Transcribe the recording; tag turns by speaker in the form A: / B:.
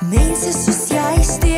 A: Nem se sociais ter